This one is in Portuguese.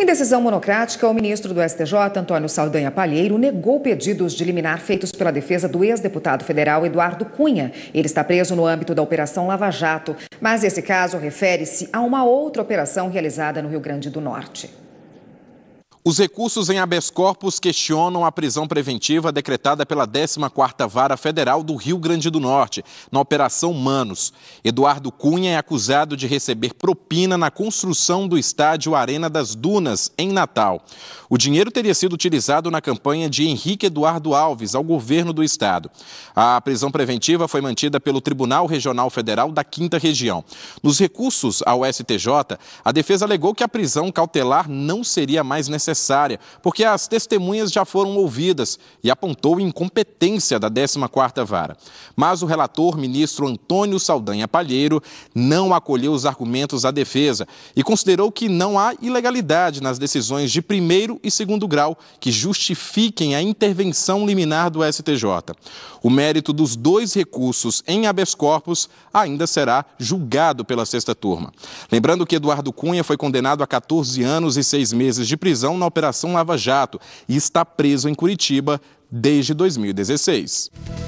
Em decisão monocrática, o ministro do STJ, Antônio Saldanha Palheiro, negou pedidos de liminar feitos pela defesa do ex-deputado federal Eduardo Cunha. Ele está preso no âmbito da Operação Lava Jato, mas esse caso refere-se a uma outra operação realizada no Rio Grande do Norte. Os recursos em habeas corpus questionam a prisão preventiva decretada pela 14ª Vara Federal do Rio Grande do Norte, na Operação Manos. Eduardo Cunha é acusado de receber propina na construção do estádio Arena das Dunas, em Natal. O dinheiro teria sido utilizado na campanha de Henrique Eduardo Alves ao governo do estado. A prisão preventiva foi mantida pelo Tribunal Regional Federal da Quinta Região. Nos recursos ao STJ, a defesa alegou que a prisão cautelar não seria mais necessária necessária, porque as testemunhas já foram ouvidas e apontou incompetência da 14ª Vara. Mas o relator, ministro Antônio Saldanha Palheiro, não acolheu os argumentos da defesa e considerou que não há ilegalidade nas decisões de primeiro e segundo grau que justifiquem a intervenção liminar do STJ. O mérito dos dois recursos em habeas corpus ainda será julgado pela sexta turma. Lembrando que Eduardo Cunha foi condenado a 14 anos e seis meses de prisão na Operação Lava Jato e está preso em Curitiba desde 2016.